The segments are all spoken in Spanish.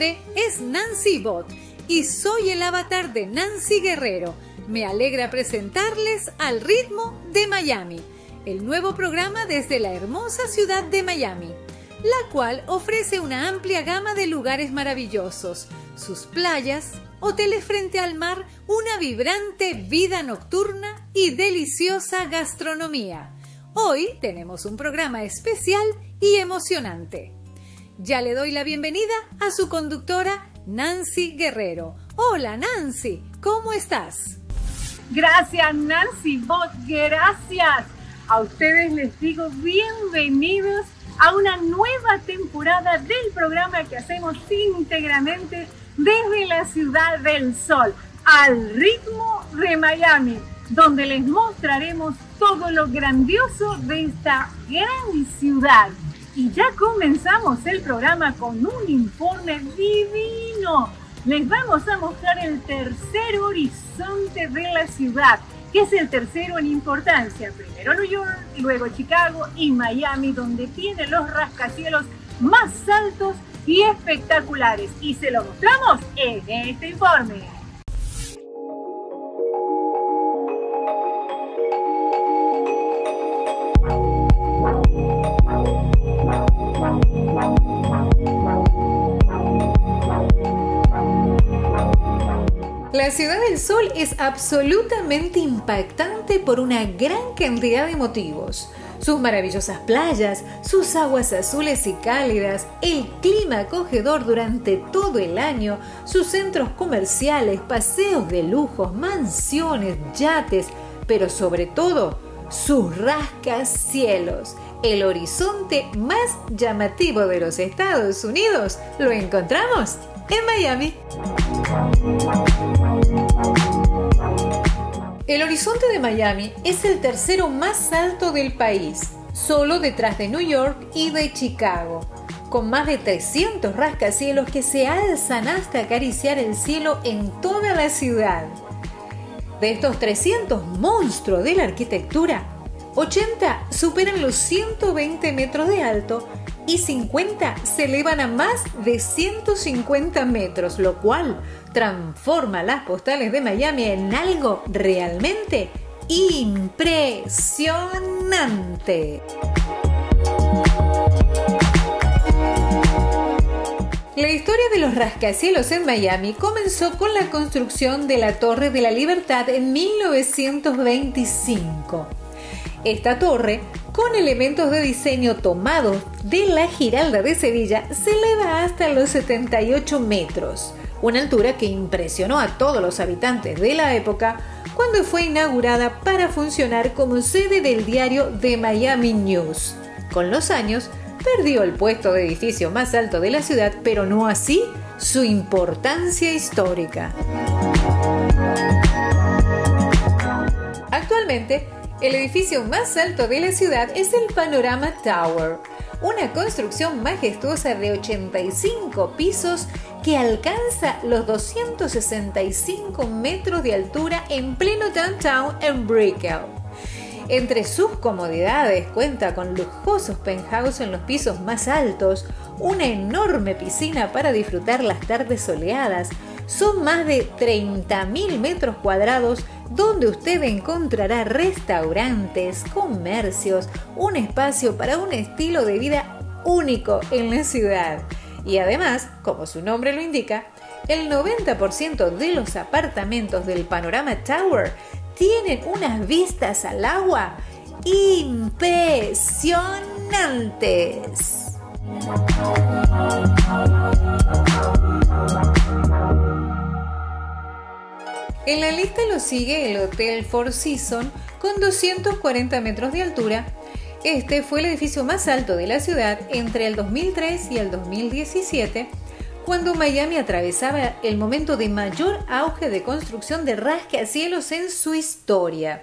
es Nancy Bot y soy el avatar de Nancy Guerrero. Me alegra presentarles al ritmo de Miami, el nuevo programa desde la hermosa ciudad de Miami, la cual ofrece una amplia gama de lugares maravillosos, sus playas, hoteles frente al mar, una vibrante vida nocturna y deliciosa gastronomía. Hoy tenemos un programa especial y emocionante. Ya le doy la bienvenida a su conductora Nancy Guerrero. Hola Nancy, ¿cómo estás? Gracias Nancy Bot, gracias. A ustedes les digo bienvenidos a una nueva temporada del programa que hacemos íntegramente desde la ciudad del sol, al ritmo de Miami, donde les mostraremos todo lo grandioso de esta gran ciudad. Y ya comenzamos el programa con un informe divino. Les vamos a mostrar el tercer horizonte de la ciudad, que es el tercero en importancia. Primero New York, luego Chicago y Miami, donde tiene los rascacielos más altos y espectaculares. Y se lo mostramos en este informe. Ciudad del Sol es absolutamente impactante por una gran cantidad de motivos. Sus maravillosas playas, sus aguas azules y cálidas, el clima acogedor durante todo el año, sus centros comerciales, paseos de lujos, mansiones, yates, pero sobre todo sus rascacielos. El horizonte más llamativo de los Estados Unidos lo encontramos en Miami. El horizonte de Miami es el tercero más alto del país, solo detrás de New York y de Chicago, con más de 300 rascacielos que se alzan hasta acariciar el cielo en toda la ciudad. De estos 300 monstruos de la arquitectura, 80 superan los 120 metros de alto y 50 se elevan a más de 150 metros, lo cual transforma las postales de Miami en algo realmente impresionante. La historia de los rascacielos en Miami comenzó con la construcción de la Torre de la Libertad en 1925. Esta torre, con elementos de diseño tomados de la Giralda de Sevilla, se eleva hasta los 78 metros, una altura que impresionó a todos los habitantes de la época cuando fue inaugurada para funcionar como sede del diario The Miami News. Con los años, perdió el puesto de edificio más alto de la ciudad, pero no así su importancia histórica. Actualmente, el edificio más alto de la ciudad es el Panorama Tower, una construcción majestuosa de 85 pisos que alcanza los 265 metros de altura en pleno downtown en Brickell. Entre sus comodidades cuenta con lujosos penthouse en los pisos más altos, una enorme piscina para disfrutar las tardes soleadas, son más de 30.000 metros cuadrados donde usted encontrará restaurantes, comercios, un espacio para un estilo de vida único en la ciudad. Y además, como su nombre lo indica, el 90% de los apartamentos del Panorama Tower tienen unas vistas al agua impresionantes. En la lista lo sigue el Hotel Four Seasons con 240 metros de altura. Este fue el edificio más alto de la ciudad entre el 2003 y el 2017, cuando Miami atravesaba el momento de mayor auge de construcción de rascacielos en su historia.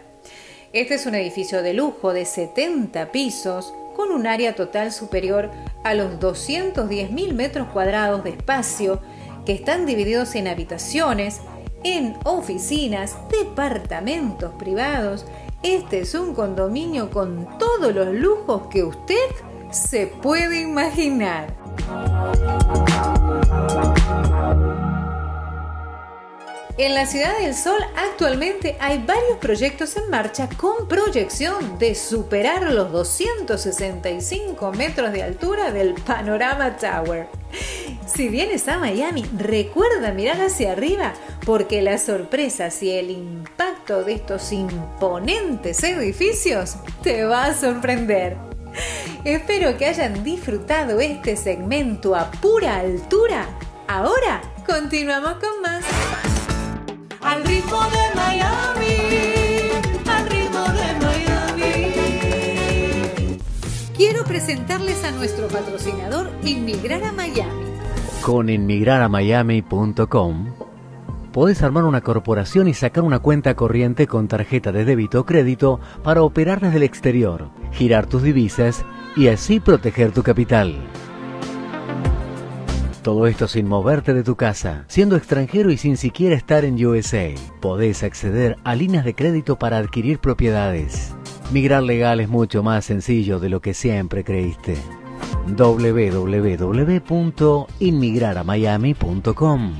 Este es un edificio de lujo de 70 pisos, con un área total superior a los 210.000 metros cuadrados de espacio, que están divididos en habitaciones, en oficinas, departamentos privados. Este es un condominio con todos los lujos que usted se puede imaginar. En la Ciudad del Sol actualmente hay varios proyectos en marcha con proyección de superar los 265 metros de altura del Panorama Tower. Si vienes a Miami, recuerda mirar hacia arriba porque las sorpresas y el impacto de estos imponentes edificios te va a sorprender. Espero que hayan disfrutado este segmento a pura altura. Ahora continuamos con más presentarles a nuestro patrocinador Inmigrar a Miami. Con inmigraramiami.com podés armar una corporación y sacar una cuenta corriente con tarjeta de débito o crédito para operar desde el exterior, girar tus divisas y así proteger tu capital. Todo esto sin moverte de tu casa, siendo extranjero y sin siquiera estar en USA. Podés acceder a líneas de crédito para adquirir propiedades. Migrar legal es mucho más sencillo de lo que siempre creíste. www.inmigraramiami.com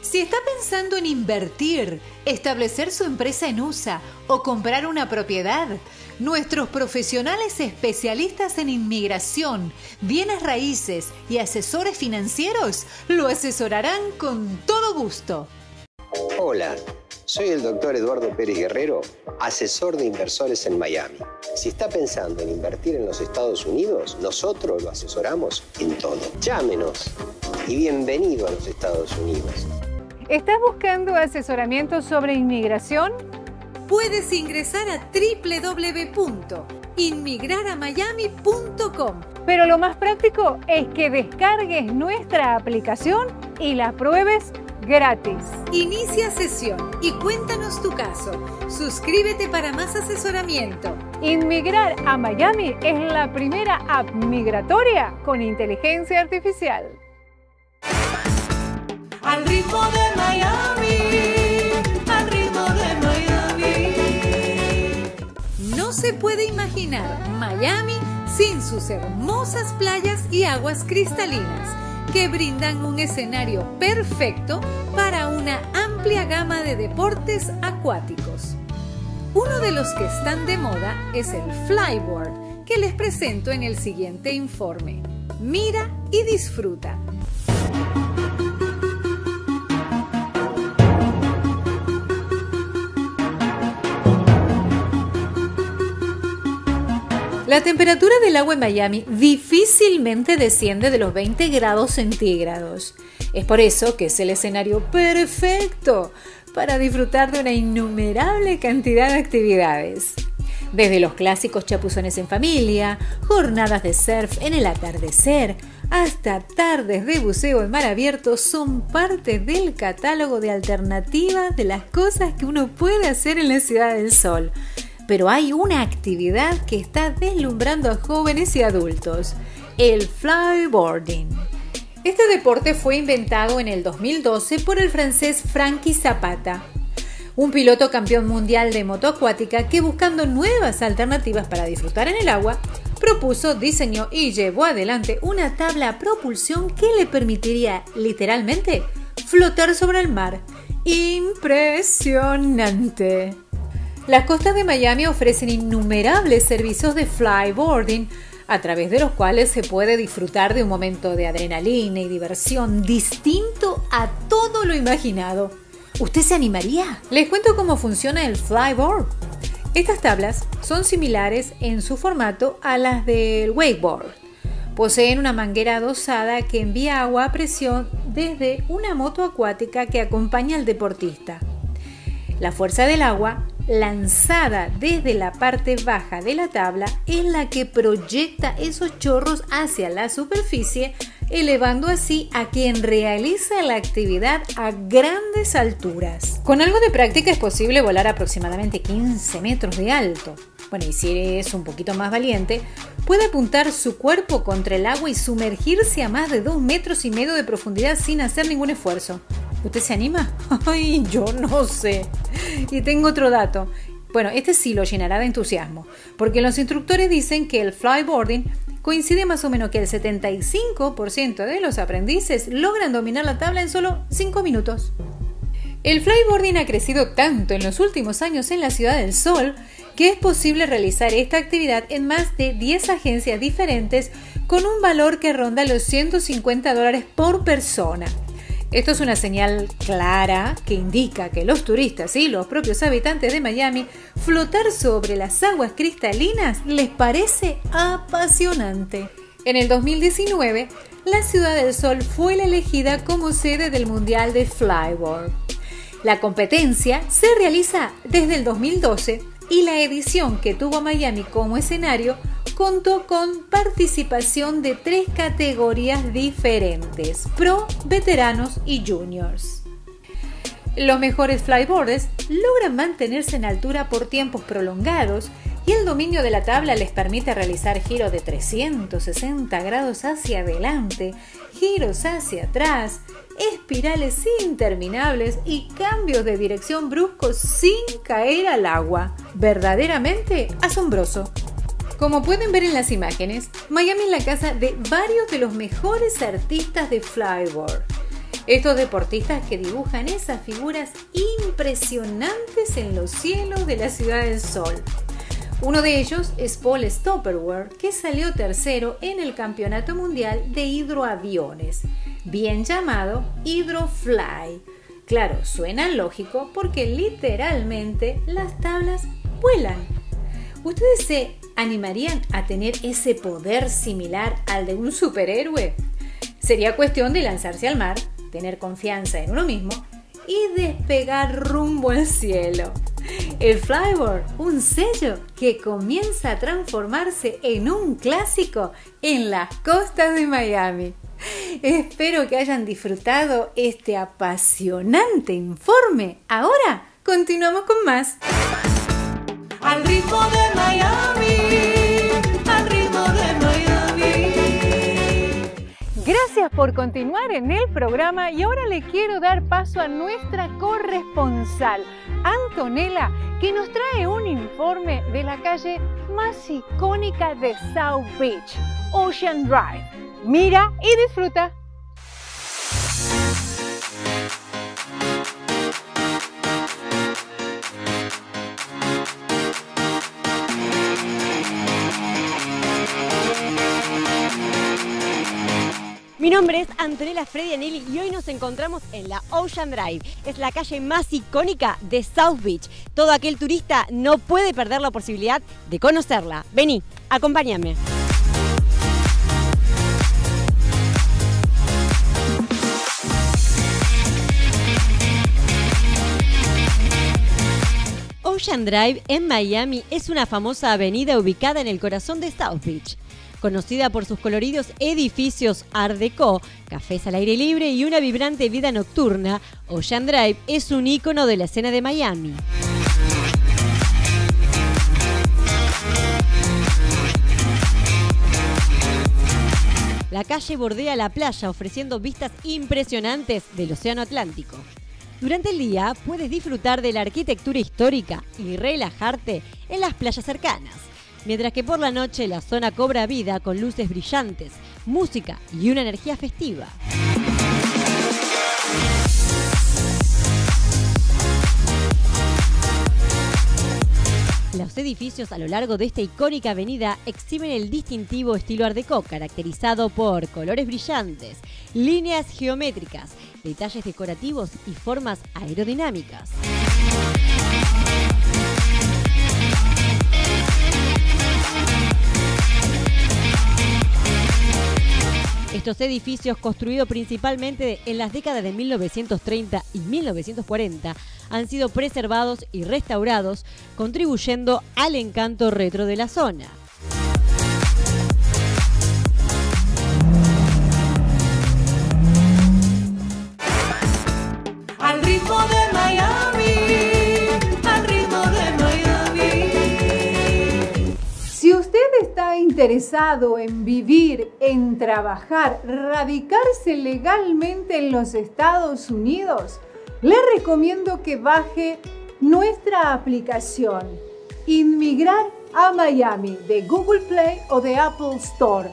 Si está pensando en invertir, establecer su empresa en USA o comprar una propiedad, Nuestros profesionales especialistas en inmigración, bienes raíces y asesores financieros lo asesorarán con todo gusto. Hola, soy el doctor Eduardo Pérez Guerrero, asesor de inversores en Miami. Si está pensando en invertir en los Estados Unidos, nosotros lo asesoramos en todo. Llámenos y bienvenido a los Estados Unidos. ¿Estás buscando asesoramiento sobre inmigración? puedes ingresar a www.inmigraramiami.com. Pero lo más práctico es que descargues nuestra aplicación y la pruebes gratis. Inicia sesión y cuéntanos tu caso. Suscríbete para más asesoramiento. Inmigrar a Miami es la primera app migratoria con inteligencia artificial. Al ritmo de Miami. se puede imaginar Miami sin sus hermosas playas y aguas cristalinas que brindan un escenario perfecto para una amplia gama de deportes acuáticos. Uno de los que están de moda es el flyboard, que les presento en el siguiente informe. Mira y disfruta La temperatura del agua en Miami difícilmente desciende de los 20 grados centígrados. Es por eso que es el escenario perfecto para disfrutar de una innumerable cantidad de actividades. Desde los clásicos chapuzones en familia, jornadas de surf en el atardecer, hasta tardes de buceo en mar abierto son parte del catálogo de alternativas de las cosas que uno puede hacer en la Ciudad del Sol pero hay una actividad que está deslumbrando a jóvenes y adultos, el flyboarding. Este deporte fue inventado en el 2012 por el francés Frankie Zapata, un piloto campeón mundial de moto acuática que buscando nuevas alternativas para disfrutar en el agua, propuso, diseñó y llevó adelante una tabla a propulsión que le permitiría literalmente flotar sobre el mar. Impresionante. Las costas de Miami ofrecen innumerables servicios de flyboarding, a través de los cuales se puede disfrutar de un momento de adrenalina y diversión distinto a todo lo imaginado. ¿Usted se animaría? Les cuento cómo funciona el flyboard. Estas tablas son similares en su formato a las del wakeboard. Poseen una manguera adosada que envía agua a presión desde una moto acuática que acompaña al deportista. La fuerza del agua lanzada desde la parte baja de la tabla es la que proyecta esos chorros hacia la superficie, elevando así a quien realiza la actividad a grandes alturas. Con algo de práctica es posible volar aproximadamente 15 metros de alto. bueno, y si es un poquito más valiente, puede apuntar su cuerpo contra el agua y sumergirse a más de dos metros y medio de profundidad sin hacer ningún esfuerzo. ¿Usted se anima? Ay, yo no sé. Y tengo otro dato. Bueno, este sí lo llenará de entusiasmo, porque los instructores dicen que el flyboarding coincide más o menos que el 75% de los aprendices logran dominar la tabla en solo 5 minutos. El flyboarding ha crecido tanto en los últimos años en la Ciudad del Sol que es posible realizar esta actividad en más de 10 agencias diferentes con un valor que ronda los 150 dólares por persona. Esto es una señal clara que indica que los turistas y los propios habitantes de Miami flotar sobre las aguas cristalinas les parece apasionante. En el 2019, la Ciudad del Sol fue la elegida como sede del Mundial de Flyboard. La competencia se realiza desde el 2012 y la edición que tuvo Miami como escenario contó con participación de tres categorías diferentes, pro, veteranos y juniors. Los mejores flyboarders logran mantenerse en altura por tiempos prolongados y el dominio de la tabla les permite realizar giros de 360 grados hacia adelante, giros hacia atrás, espirales interminables y cambios de dirección bruscos sin caer al agua. Verdaderamente asombroso. Como pueden ver en las imágenes, Miami es la casa de varios de los mejores artistas de flyboard. Estos deportistas que dibujan esas figuras impresionantes en los cielos de la Ciudad del Sol. Uno de ellos es Paul Stopperware, que salió tercero en el Campeonato Mundial de Hidroaviones, bien llamado Hydrofly. Claro, suena lógico porque literalmente las tablas vuelan. ¿Ustedes se animarían a tener ese poder similar al de un superhéroe? Sería cuestión de lanzarse al mar, tener confianza en uno mismo y despegar rumbo al cielo. El flyboard, un sello que comienza a transformarse en un clásico en las costas de Miami. Espero que hayan disfrutado este apasionante informe. Ahora continuamos con más. Al ritmo de Miami, al ritmo de Miami. Gracias por continuar en el programa y ahora le quiero dar paso a nuestra corresponsal, Antonella, que nos trae un informe de la calle más icónica de South Beach, Ocean Drive. Mira y disfruta. Nombre es Antonella Fredianelli y hoy nos encontramos en la Ocean Drive. Es la calle más icónica de South Beach. Todo aquel turista no puede perder la posibilidad de conocerla. Vení, acompáñame. Ocean Drive en Miami es una famosa avenida ubicada en el corazón de South Beach. Conocida por sus coloridos edificios Art Deco, cafés al aire libre y una vibrante vida nocturna, Ocean Drive es un ícono de la escena de Miami. La calle bordea la playa ofreciendo vistas impresionantes del Océano Atlántico. Durante el día puedes disfrutar de la arquitectura histórica y relajarte en las playas cercanas, mientras que por la noche la zona cobra vida con luces brillantes, música y una energía festiva. Los edificios a lo largo de esta icónica avenida exhiben el distintivo estilo Art Deco, caracterizado por colores brillantes, líneas geométricas, detalles decorativos y formas aerodinámicas. Estos edificios, construidos principalmente en las décadas de 1930 y 1940, han sido preservados y restaurados, contribuyendo al encanto retro de la zona. Interesado en vivir, en trabajar, radicarse legalmente en los Estados Unidos, le recomiendo que baje nuestra aplicación Inmigrar a Miami de Google Play o de Apple Store.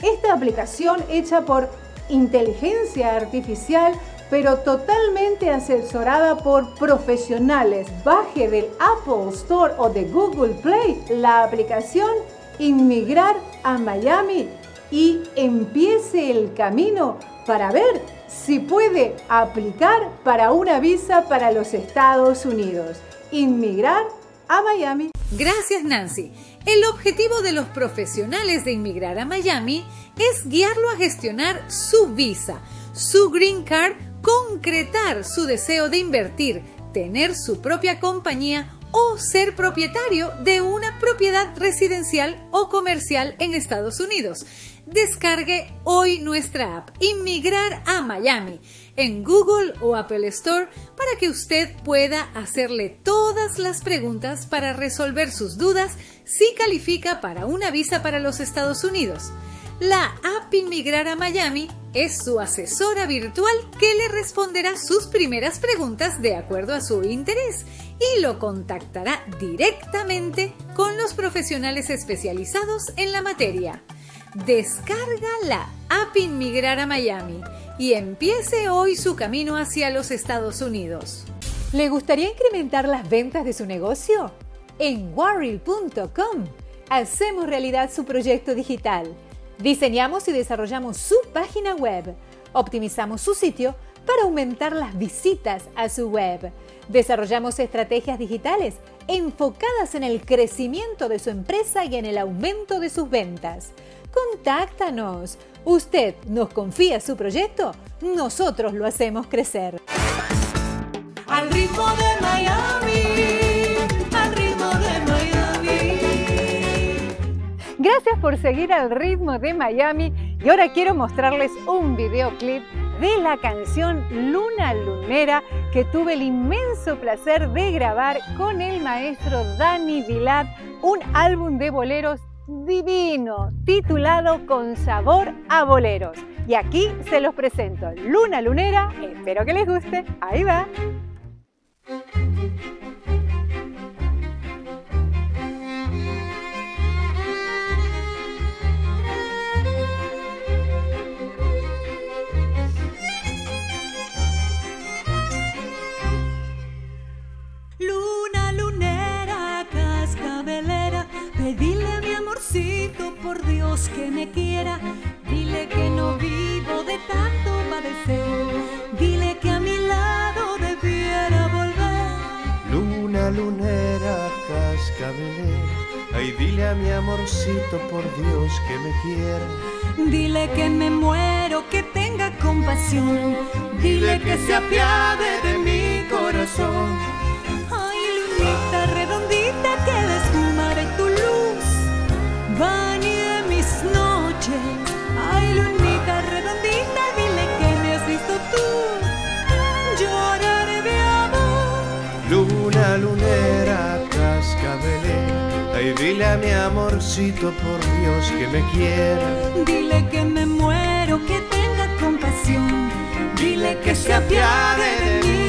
Esta aplicación hecha por inteligencia artificial pero totalmente asesorada por profesionales. Baje del Apple Store o de Google Play la aplicación Inmigrar a Miami y empiece el camino para ver si puede aplicar para una visa para los Estados Unidos. Inmigrar a Miami. Gracias Nancy. El objetivo de los profesionales de Inmigrar a Miami es guiarlo a gestionar su visa, su green card concretar su deseo de invertir, tener su propia compañía o ser propietario de una propiedad residencial o comercial en Estados Unidos. Descargue hoy nuestra app Inmigrar a Miami en Google o Apple Store para que usted pueda hacerle todas las preguntas para resolver sus dudas si califica para una visa para los Estados Unidos. La app Inmigrar a Miami es su asesora virtual que le responderá sus primeras preguntas de acuerdo a su interés y lo contactará directamente con los profesionales especializados en la materia. Descarga la app Inmigrar a Miami y empiece hoy su camino hacia los Estados Unidos. ¿Le gustaría incrementar las ventas de su negocio? En warrior.com hacemos realidad su proyecto digital Diseñamos y desarrollamos su página web. Optimizamos su sitio para aumentar las visitas a su web. Desarrollamos estrategias digitales enfocadas en el crecimiento de su empresa y en el aumento de sus ventas. Contáctanos. ¿Usted nos confía su proyecto? Nosotros lo hacemos crecer. Al ritmo de Miami. Gracias por seguir al ritmo de Miami y ahora quiero mostrarles un videoclip de la canción Luna Lunera que tuve el inmenso placer de grabar con el maestro Dani Vilat, un álbum de boleros divino titulado Con sabor a boleros. Y aquí se los presento, Luna Lunera, espero que les guste, ahí va. Por Dios que me quiera. Dile que no vivo de tanto padecer. Dile que a mi lado debiera volver. Luna lunera, cascabelera. Ay, dile a mi amorcito por Dios que me quiera. Dile que me muero, que tenga compasión. Dile que se apiade de mi corazón dile a mi amorcito por Dios que me quiera. Dile que me muero, que tenga compasión. Dile que se apiade de mi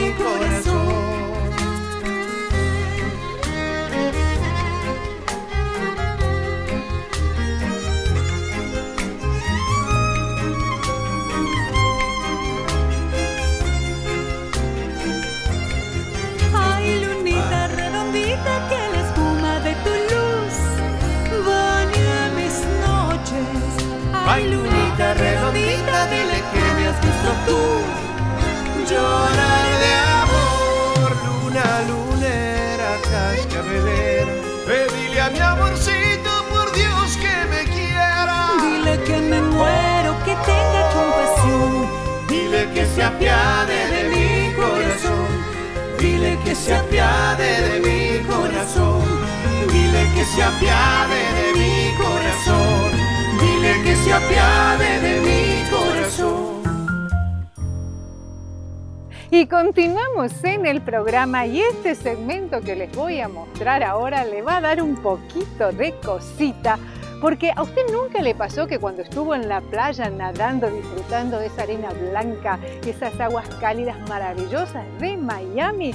continuamos en el programa y este segmento que les voy a mostrar ahora le va a dar un poquito de cosita Porque a usted nunca le pasó que cuando estuvo en la playa nadando, disfrutando de esa arena blanca, esas aguas cálidas maravillosas de Miami,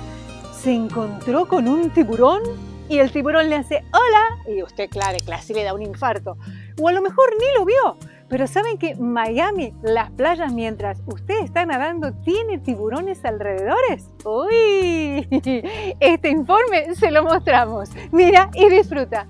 se encontró con un tiburón y el tiburón le hace hola y usted, claro, casi le da un infarto. O a lo mejor ni lo vio. Pero ¿saben que Miami, las playas mientras usted está nadando, tiene tiburones alrededores? ¡Uy! Este informe se lo mostramos. Mira y disfruta.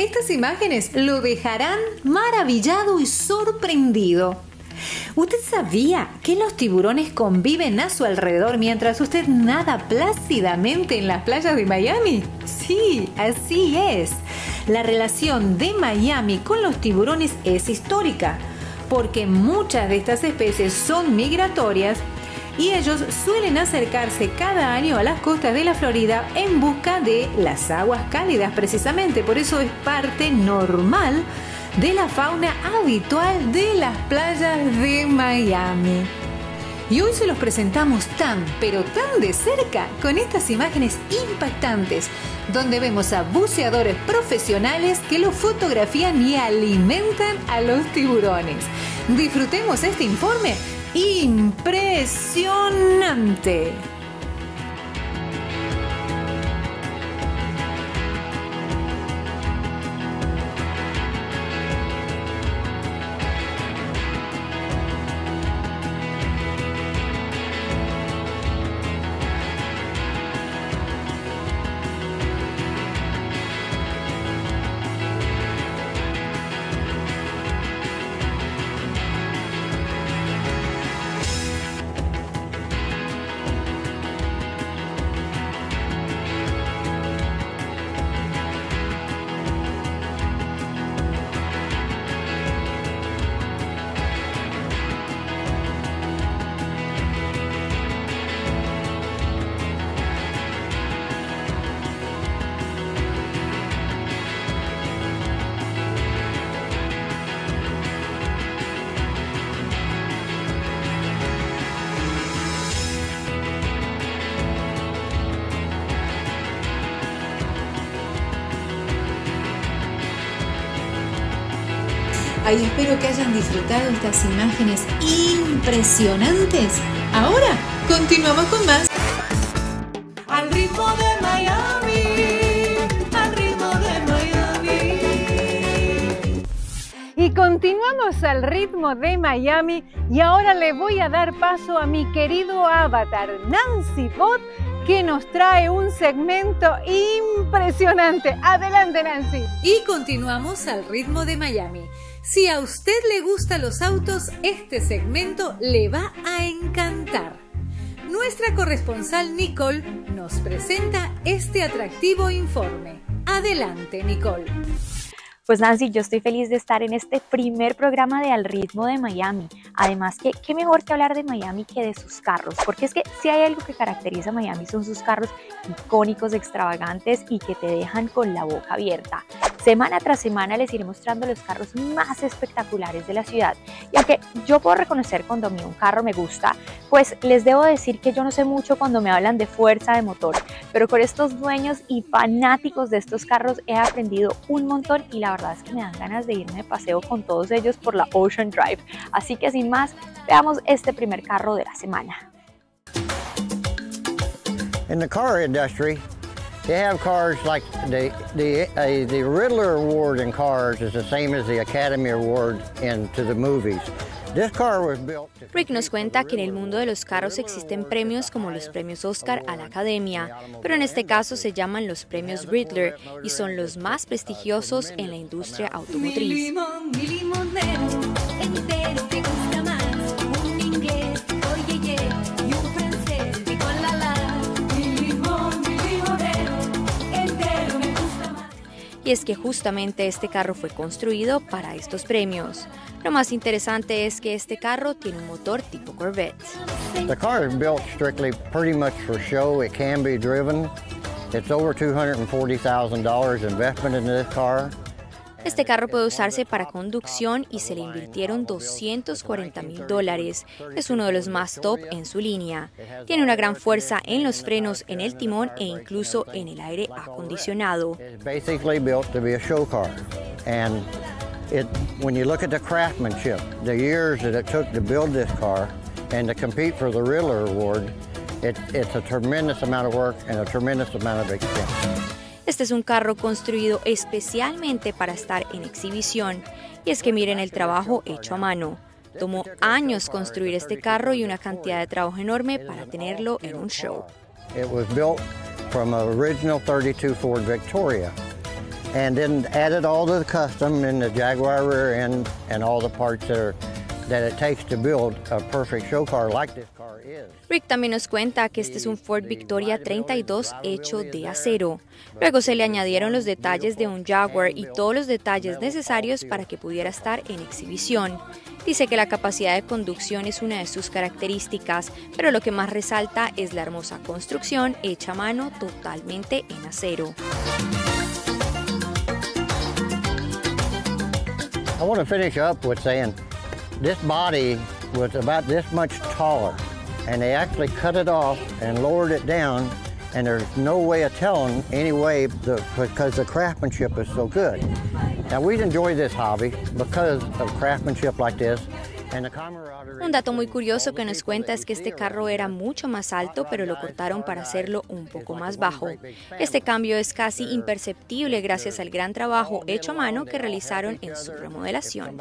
Estas imágenes lo dejarán maravillado y sorprendido. ¿Usted sabía que los tiburones conviven a su alrededor mientras usted nada plácidamente en las playas de Miami? Sí, así es. La relación de Miami con los tiburones es histórica, porque muchas de estas especies son migratorias y ellos suelen acercarse cada año a las costas de la Florida en busca de las aguas cálidas precisamente. Por eso es parte normal de la fauna habitual de las playas de Miami. Y hoy se los presentamos tan, pero tan de cerca con estas imágenes impactantes, donde vemos a buceadores profesionales que los fotografían y alimentan a los tiburones. Disfrutemos este informe impresionante. Ay, espero que hayan disfrutado estas imágenes impresionantes. Ahora, continuamos con más. Al ritmo de Miami, al ritmo de Miami. Y continuamos al ritmo de Miami y ahora le voy a dar paso a mi querido avatar Nancy Bot que nos trae un segmento impresionante. Adelante Nancy. Y continuamos al ritmo de Miami. Si a usted le gustan los autos, este segmento le va a encantar. Nuestra corresponsal Nicole nos presenta este atractivo informe. Adelante, Nicole. Pues Nancy, yo estoy feliz de estar en este primer programa de Al ritmo de Miami. Además, que qué mejor que hablar de Miami que de sus carros, porque es que si hay algo que caracteriza a Miami son sus carros icónicos, extravagantes y que te dejan con la boca abierta. Semana tras semana les iré mostrando los carros más espectaculares de la ciudad. Y aunque yo puedo reconocer cuando a mí un carro me gusta, pues les debo decir que yo no sé mucho cuando me hablan de fuerza de motor, pero con estos dueños y fanáticos de estos carros he aprendido un montón y la verdad es que me dan ganas de irme de paseo con todos ellos por la Ocean Drive. Así que sin más, veamos este primer carro de la semana. In the car industry, they have cars like the the uh, the Riddler Award in cars is the same as the Academy Award into the movies. Rick nos cuenta que en el mundo de los carros existen premios como los premios Oscar a la Academia, pero en este caso se llaman los premios Riddler y son los más prestigiosos en la industria automotriz. Y es que justamente este carro fue construido para estos premios. Lo más interesante es que este carro tiene un motor tipo Corvette. The car is built strictly pretty much for show. It can be driven. It's over $240,000 investment in this car. Este carro puede usarse para conducción y se le invirtieron 240 mil dólares. Es uno de los más top en su línea. Tiene una gran fuerza en los frenos, en el timón e incluso en el aire acondicionado. It, when you look at the craftsmanship, the years that it took to build this car and to compete for the Riddler Award, it, it's a tremendous amount of work and a tremendous amount of expense. Este es un carro construido especialmente para estar en exhibición. Y es que miren el trabajo hecho a mano. Tomó años construir este carro y una cantidad de trabajo enorme para tenerlo en un show. It was built from an original 32 Ford Victoria and then added all the custom in the Jaguar rear end and all the parts that it takes to build a perfect show car like this car. Rick también nos cuenta que este es un Ford Victoria 32 hecho de acero. Luego se le añadieron los detalles de un Jaguar y todos los detalles necesarios para que pudiera estar en exhibición. Dice que la capacidad de conducción es una de sus características, pero lo que más resalta es la hermosa construcción hecha a mano totalmente en acero. I want to finish up with saying this body was about this much taller and they actually cut it off and lowered it down and there's no way of telling anyway the, because the craftsmanship is so good. Now we enjoy this hobby because of craftsmanship like this Un dato muy curioso que nos cuenta es que este carro era mucho más alto, pero lo cortaron para hacerlo un poco más bajo. Este cambio es casi imperceptible gracias al gran trabajo hecho a mano que realizaron en su remodelación.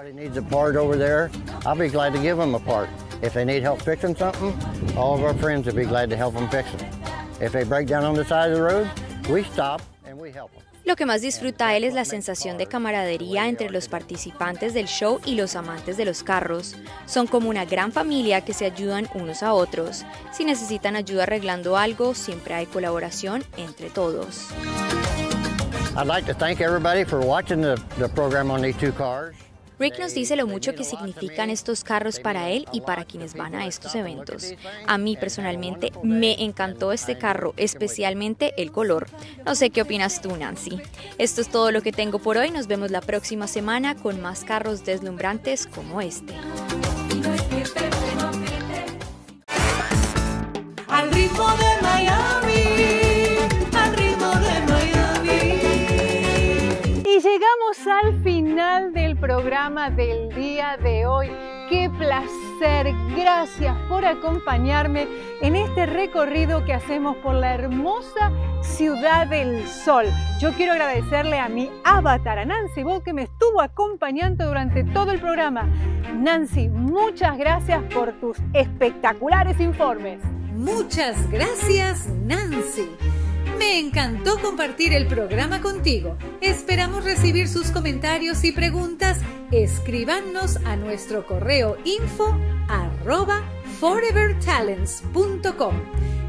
If they break down on the side of the road, we stop and we help them. Lo que más disfruta él es la sensación de camaradería entre los participantes del show y los amantes de los carros. Son como una gran familia que se ayudan unos a otros. Si necesitan ayuda arreglando algo, siempre hay colaboración entre todos. I'd like to thank everybody for watching the, program on these two cars. Rick nos dice lo mucho que significan estos carros para él y para quienes van a estos eventos. A mí personalmente me encantó este carro, especialmente el color. No sé qué opinas tú, Nancy. Esto es todo lo que tengo por hoy. Nos vemos la próxima semana con más carros deslumbrantes como este. Al de Miami. Programa del día de hoy. Qué placer, gracias por acompañarme en este recorrido que hacemos por la hermosa ciudad del sol. Yo quiero agradecerle a mi avatar, a Nancy Bo, que me estuvo acompañando durante todo el programa. Nancy, muchas gracias por tus espectaculares informes. Muchas gracias, Nancy. Me encantó compartir el programa contigo. Esperamos recibir sus comentarios y preguntas. Escríbanos a nuestro correo info forevertalents.com.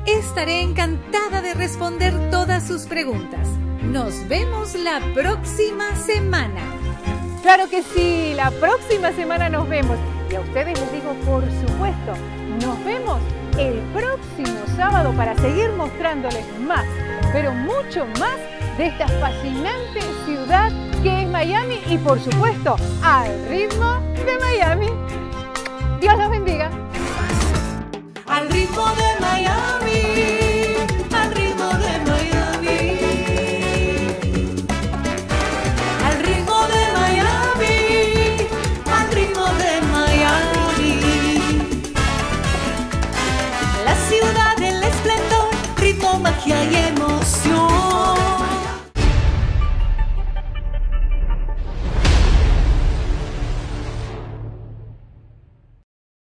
Estaré encantada de responder todas sus preguntas. Nos vemos la próxima semana. Claro que sí, la próxima semana nos vemos. Y a ustedes les digo, por supuesto, nos vemos el próximo sábado para seguir mostrándoles más pero mucho más de esta fascinante ciudad que es Miami y por supuesto al ritmo de Miami. Dios los bendiga. Al ritmo de Miami.